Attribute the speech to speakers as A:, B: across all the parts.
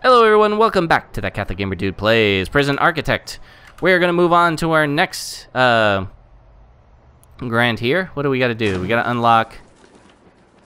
A: Hello everyone, welcome back to that Catholic Gamer Dude Plays Prison Architect. We're gonna move on to our next uh, grant here. What do we gotta do? We gotta unlock,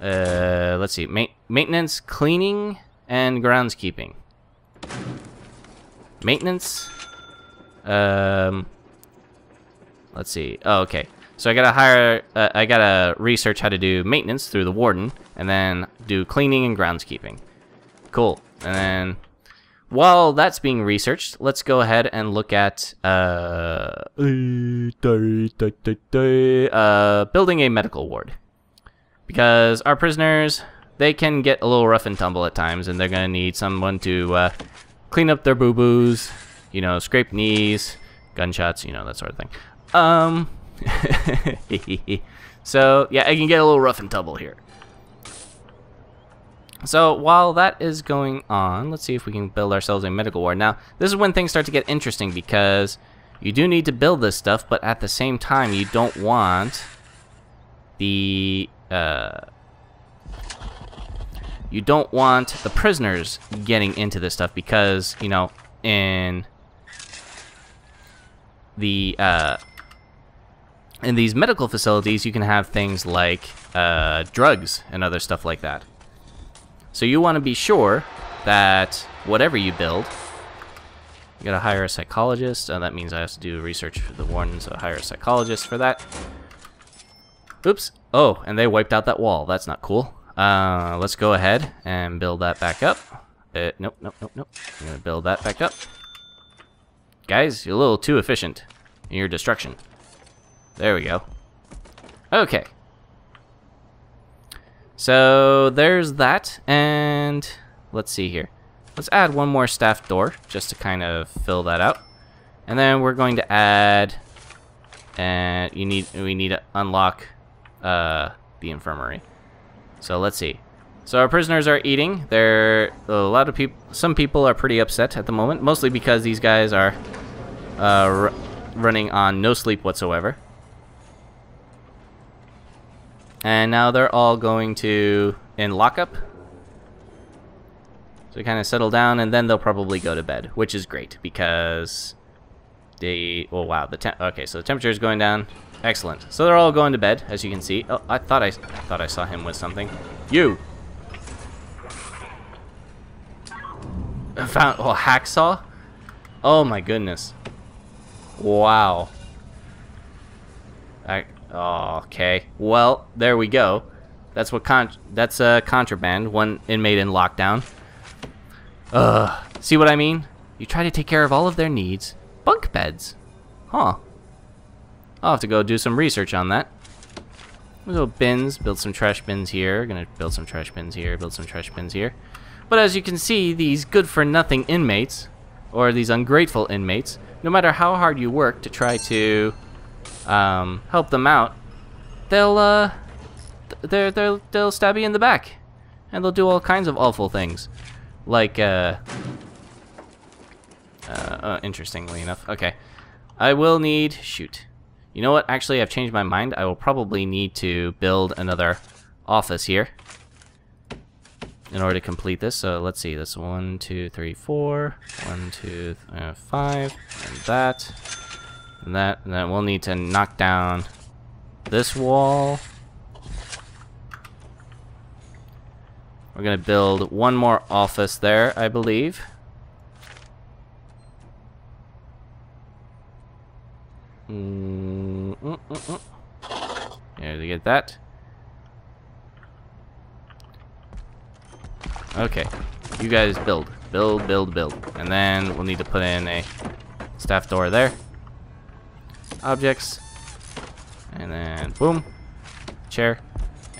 A: uh, let's see, ma maintenance, cleaning, and groundskeeping. Maintenance, um, let's see, oh okay. So I gotta hire, uh, I gotta research how to do maintenance through the warden, and then do cleaning and groundskeeping. Cool. And then while that's being researched, let's go ahead and look at uh, uh, building a medical ward. Because our prisoners, they can get a little rough and tumble at times, and they're going to need someone to uh, clean up their boo-boos, you know, scrape knees, gunshots, you know, that sort of thing. Um, so, yeah, I can get a little rough and tumble here. So while that is going on, let's see if we can build ourselves a medical ward. Now, this is when things start to get interesting because you do need to build this stuff, but at the same time, you don't want the uh, you don't want the prisoners getting into this stuff because you know in the uh, in these medical facilities, you can have things like uh, drugs and other stuff like that. So you want to be sure that whatever you build, you gotta hire a psychologist. That means I have to do research for the warden, so hire a psychologist for that. Oops. Oh, and they wiped out that wall. That's not cool. Uh, let's go ahead and build that back up. Uh, nope, nope, nope, nope. I'm gonna build that back up. Guys, you're a little too efficient in your destruction. There we go. Okay. So there's that, and let's see here. Let's add one more staff door, just to kind of fill that out. And then we're going to add, and you need we need to unlock uh, the infirmary. So let's see. So our prisoners are eating. They're a lot of people. Some people are pretty upset at the moment, mostly because these guys are uh, running on no sleep whatsoever. And now they're all going to in lockup. So kind of settle down, and then they'll probably go to bed, which is great because they. Oh wow, the temp. Okay, so the temperature is going down. Excellent. So they're all going to bed, as you can see. Oh, I thought I, I thought I saw him with something. You. I found oh hacksaw. Oh my goodness. Wow. I, Oh, okay. Well, there we go. That's what con that's uh, contraband. One inmate in lockdown. Ugh. See what I mean? You try to take care of all of their needs. Bunk beds. Huh. I'll have to go do some research on that. Go bins, build some trash bins here. Gonna build some trash bins here, build some trash bins here. But as you can see, these good-for-nothing inmates, or these ungrateful inmates, no matter how hard you work to try to um, help them out, they'll uh, they're they'll they'll stab you in the back, and they'll do all kinds of awful things, like uh, uh, uh interestingly enough. Okay, I will need shoot. You know what? Actually, I've changed my mind. I will probably need to build another office here in order to complete this. So let's see. This one, two, three, four. One, two, uh, five, and that. And that, and then we'll need to knock down this wall. We're gonna build one more office there, I believe. Mm -mm -mm There, to get that. Okay, you guys build, build, build, build, and then we'll need to put in a staff door there objects, and then boom, chair,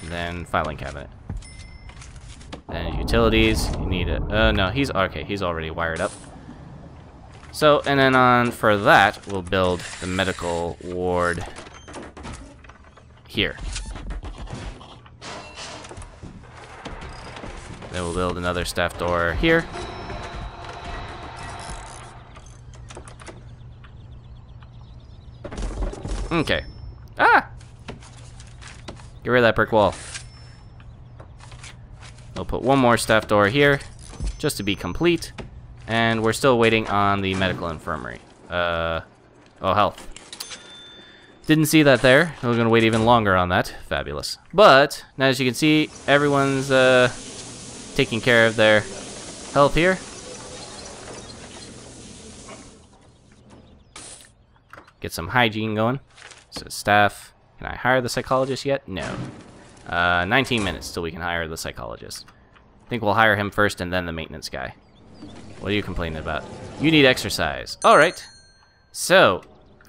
A: and then filing cabinet. Then utilities, you need it. Uh, no, he's okay. He's already wired up. So, and then on for that, we'll build the medical ward here. Then we'll build another staff door here. Okay. Ah! Get rid of that brick wall. We'll put one more staff door here, just to be complete. And we're still waiting on the medical infirmary. Uh, oh, health. Didn't see that there. We're to wait even longer on that. Fabulous. But, now as you can see, everyone's uh, taking care of their health here. Get some hygiene going. So staff, can I hire the psychologist yet? No. Uh, 19 minutes till we can hire the psychologist. I think we'll hire him first and then the maintenance guy. What are you complaining about? You need exercise. Alright. So,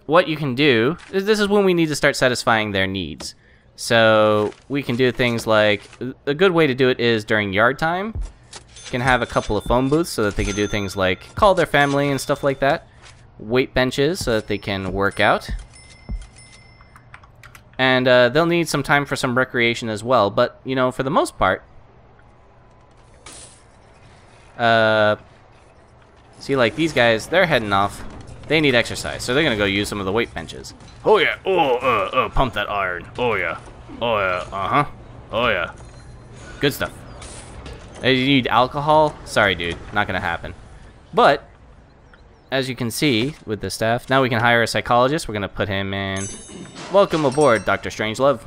A: what you can do, is this is when we need to start satisfying their needs. So, we can do things like, a good way to do it is during yard time. You can have a couple of phone booths so that they can do things like call their family and stuff like that. Weight benches so that they can work out. And uh, they'll need some time for some recreation as well. But, you know, for the most part, uh, see, like, these guys, they're heading off. They need exercise, so they're going to go use some of the weight benches. Oh, yeah. Oh, uh, uh, pump that iron. Oh, yeah. Oh, yeah. Uh-huh. Oh, yeah. Good stuff. You need alcohol? Sorry, dude. Not going to happen. But, as you can see with the staff, now we can hire a psychologist. We're going to put him in Welcome aboard, Dr. Strangelove.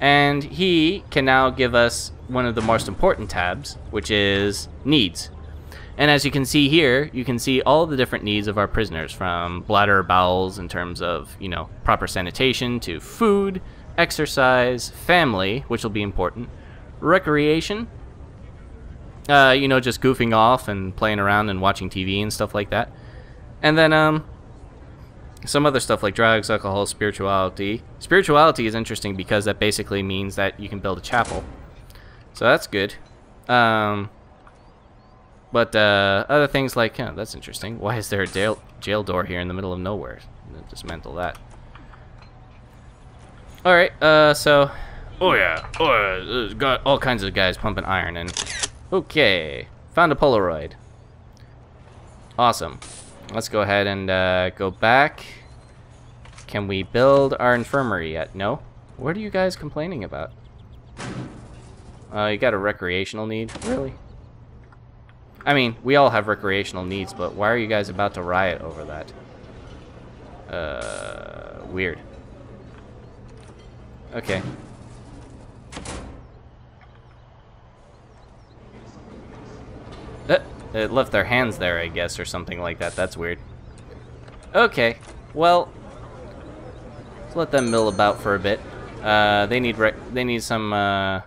A: And he can now give us one of the most important tabs, which is needs. And as you can see here, you can see all the different needs of our prisoners, from bladder bowels in terms of, you know, proper sanitation, to food, exercise, family, which will be important, recreation, uh, you know, just goofing off and playing around and watching TV and stuff like that. And then, um, some other stuff like drugs, alcohol, spirituality. Spirituality is interesting because that basically means that you can build a chapel. So that's good. Um, but uh, other things like, yeah, that's interesting. Why is there a jail, jail door here in the middle of nowhere? Dismantle that. Alright, uh, so... Oh yeah, oh yeah, got all kinds of guys pumping iron and... Okay, found a Polaroid. Awesome. Let's go ahead and uh, go back. Can we build our infirmary yet? No? What are you guys complaining about? Uh, you got a recreational need? Really? I mean, we all have recreational needs, but why are you guys about to riot over that? Uh, weird. Okay. It left their hands there, I guess, or something like that. That's weird. Okay. Well, let's let them mill about for a bit. Uh, they need they need some uh,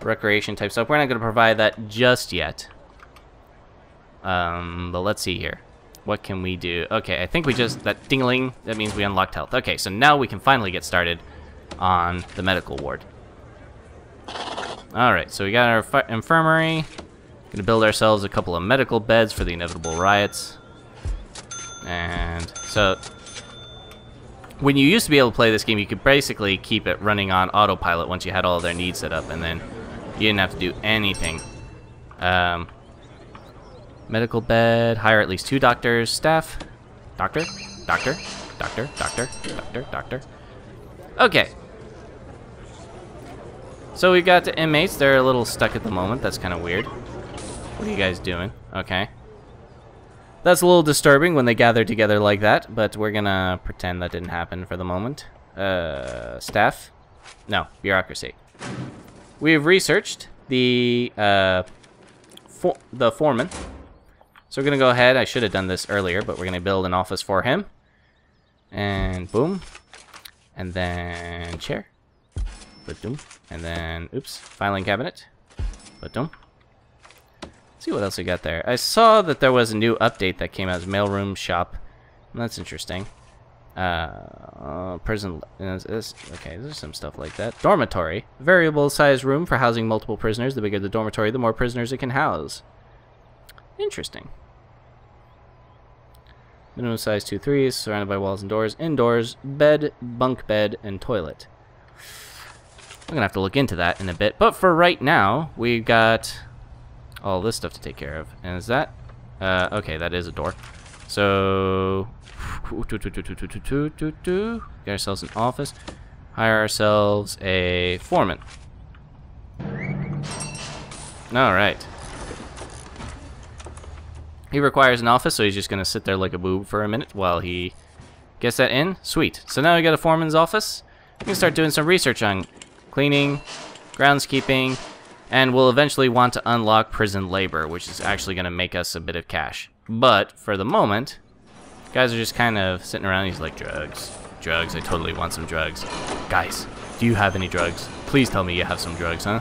A: recreation type stuff. We're not going to provide that just yet. Um, but let's see here. What can we do? Okay, I think we just, that dingling, that means we unlocked health. Okay, so now we can finally get started on the medical ward. Alright, so we got our infirmary. Gonna build ourselves a couple of medical beds for the inevitable riots. And so, when you used to be able to play this game, you could basically keep it running on autopilot once you had all their needs set up, and then you didn't have to do anything. Um, medical bed, hire at least two doctors, staff, doctor, doctor, doctor, doctor, doctor, doctor. Okay. So we've got the inmates. They're a little stuck at the moment. That's kind of weird. What are you guys doing? Okay. That's a little disturbing when they gather together like that, but we're gonna pretend that didn't happen for the moment. Uh, staff? No, bureaucracy. We have researched the, uh, for the foreman. So we're gonna go ahead, I should have done this earlier, but we're gonna build an office for him. And boom. And then chair. Boom. And then, oops, filing cabinet. Boom see what else we got there. I saw that there was a new update that came out as mailroom shop. That's interesting. Uh, uh prison. Is, is, okay, there's some stuff like that. Dormitory. Variable size room for housing multiple prisoners. The bigger the dormitory, the more prisoners it can house. Interesting. Minimum size two threes, surrounded by walls and doors. Indoors, bed, bunk bed, and toilet. I'm gonna have to look into that in a bit. But for right now, we've got all this stuff to take care of. And is that... Uh, okay, that is a door. So... Get ourselves an office. Hire ourselves a foreman. Alright. He requires an office, so he's just gonna sit there like a boob for a minute while he gets that in. Sweet. So now we got a foreman's office. We can start doing some research on cleaning, groundskeeping, and we'll eventually want to unlock prison labor, which is actually gonna make us a bit of cash. But for the moment, guys are just kind of sitting around. He's like, drugs, drugs. I totally want some drugs. Guys, do you have any drugs? Please tell me you have some drugs, huh?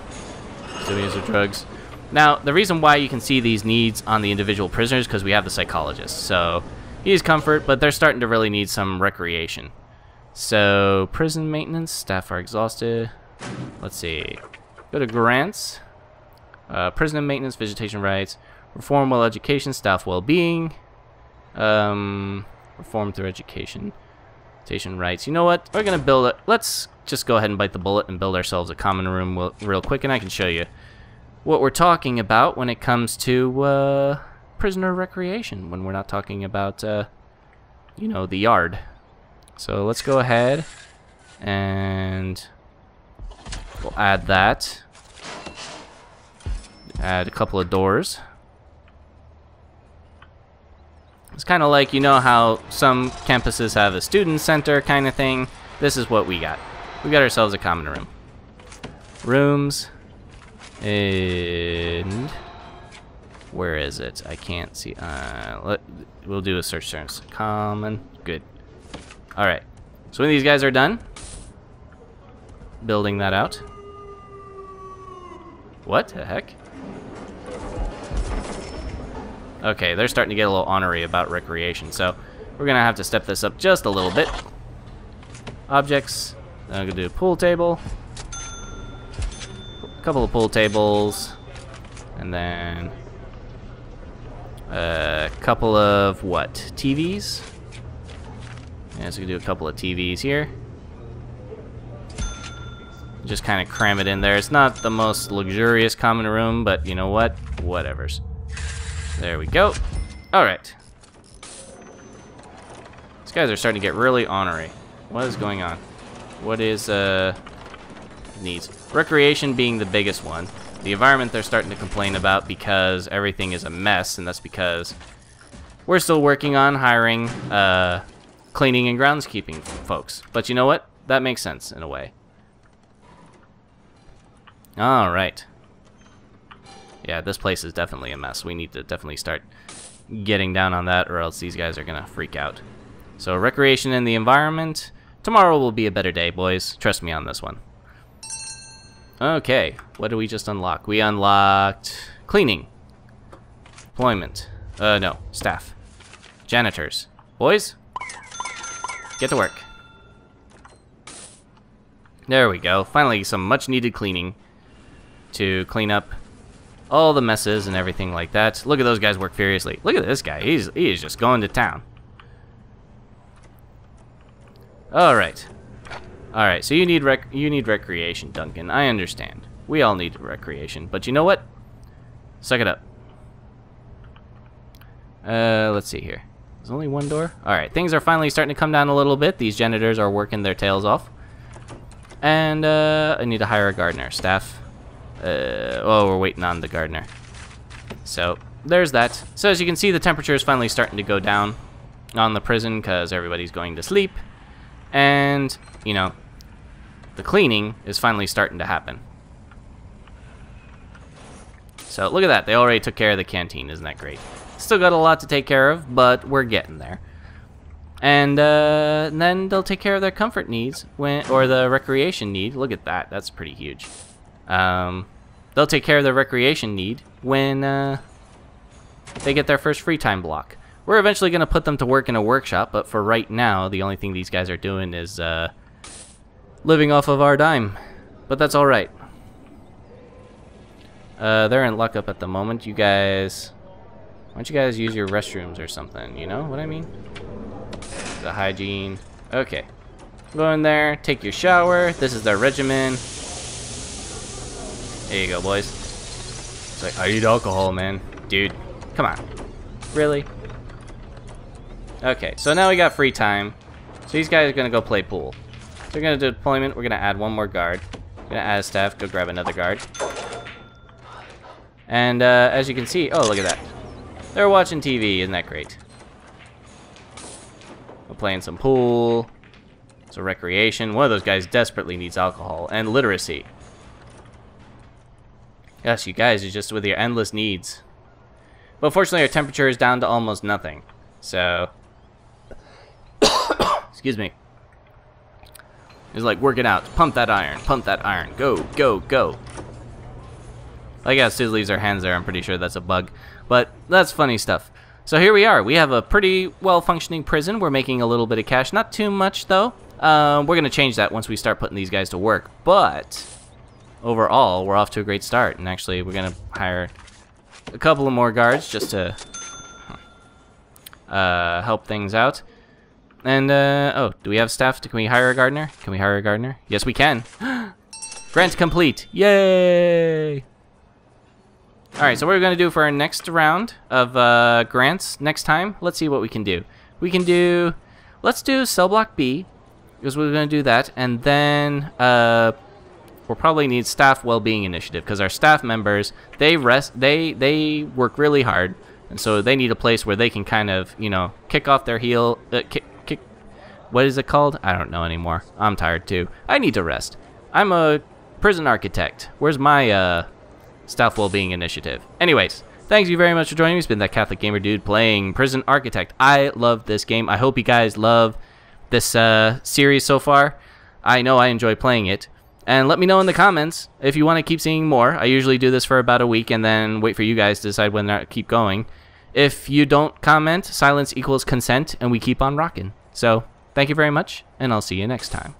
A: So he has the drugs. Now, the reason why you can see these needs on the individual prisoners because we have the psychologist. So he's comfort, but they're starting to really need some recreation. So prison maintenance, staff are exhausted. Let's see. Go to grants. Uh, prison maintenance, vegetation rights, reform well education, staff well-being, um, reform through education, vegetation rights. You know what? We're gonna build it. Let's just go ahead and bite the bullet and build ourselves a common room real quick, and I can show you what we're talking about when it comes to uh, prisoner recreation, when we're not talking about, uh, you know, the yard. So let's go ahead and we'll add that. Add a couple of doors. It's kind of like, you know how some campuses have a student center kind of thing? This is what we got. We got ourselves a common room. Rooms. And where is it? I can't see. Uh, let, we'll do a search terms. Common. Good. All right. So when these guys are done, building that out. What the heck? Okay, they're starting to get a little honorary about recreation, so we're gonna have to step this up just a little bit. Objects. I'm gonna do a pool table a couple of pool tables, and then a couple of what? TVs? Yeah, so we can do a couple of TVs here. Just kind of cram it in there. It's not the most luxurious common room, but you know what? Whatevers. There we go. Alright. These guys are starting to get really ornery. What is going on? What is, uh needs. Recreation being the biggest one. The environment they're starting to complain about because everything is a mess, and that's because we're still working on hiring uh, cleaning and groundskeeping folks. But you know what? That makes sense in a way. Alright. Yeah, this place is definitely a mess. We need to definitely start getting down on that or else these guys are going to freak out. So recreation in the environment. Tomorrow will be a better day, boys. Trust me on this one. Okay, what did we just unlock? We unlocked cleaning, employment, uh, no, staff, janitors. Boys, get to work. There we go. Finally, some much needed cleaning to clean up all the messes and everything like that. Look at those guys work furiously. Look at this guy. He's he is just going to town. All right. All right, so you need rec you need recreation, Duncan. I understand. We all need recreation, but you know what? Suck it up. Uh, let's see here. There's only one door. All right, things are finally starting to come down a little bit. These janitors are working their tails off. And uh, I need to hire a gardener. Staff. Uh, oh, we're waiting on the gardener. So there's that. So as you can see, the temperature is finally starting to go down on the prison because everybody's going to sleep. And, you know, the cleaning is finally starting to happen. So look at that. They already took care of the canteen. Isn't that great? Still got a lot to take care of, but we're getting there. And, uh, and then they'll take care of their comfort needs when, or the recreation need. Look at that. That's pretty huge. Um, they'll take care of their recreation need when uh, they get their first free time block. We're eventually going to put them to work in a workshop, but for right now, the only thing these guys are doing is uh, living off of our dime. But that's alright. Uh, they're in luck up at the moment. You guys... Why don't you guys use your restrooms or something? You know what I mean? The hygiene. Okay. Go in there, take your shower. This is their regimen. There you go, boys. It's like, I need alcohol, man. Dude, come on. Really? Okay, so now we got free time. So these guys are going to go play pool. So we're going to do deployment. We're going to add one more guard. We're going to add a staff. Go grab another guard. And uh, as you can see, oh, look at that. They're watching TV. Isn't that great? We're playing some pool. So recreation. One of those guys desperately needs alcohol and literacy. Yes, you guys are just with your endless needs. But fortunately, our temperature is down to almost nothing. So, excuse me. It's like working out. Pump that iron. Pump that iron. Go, go, go. I guess Sis leaves her hands there. I'm pretty sure that's a bug. But that's funny stuff. So here we are. We have a pretty well-functioning prison. We're making a little bit of cash. Not too much, though. Um, we're going to change that once we start putting these guys to work. But overall, we're off to a great start. And actually, we're going to hire a couple of more guards just to uh, help things out. And, uh, oh, do we have staff? Can we hire a gardener? Can we hire a gardener? Yes, we can. Grant complete. Yay! Alright, so what are we're going to do for our next round of uh, grants next time, let's see what we can do. We can do, let's do cell block B, because we're going to do that, and then uh, we'll probably need staff well-being initiative, because our staff members, they rest, they, they work really hard, and so they need a place where they can kind of, you know, kick off their heel, uh, kick, kick, what is it called? I don't know anymore. I'm tired too. I need to rest. I'm a prison architect. Where's my, uh, staff well-being Initiative. Anyways, thanks you very much for joining me. It's been that Catholic Gamer Dude playing Prison Architect. I love this game. I hope you guys love this uh, series so far. I know I enjoy playing it. And let me know in the comments if you want to keep seeing more. I usually do this for about a week and then wait for you guys to decide when to keep going. If you don't comment, silence equals consent, and we keep on rocking. So, thank you very much, and I'll see you next time.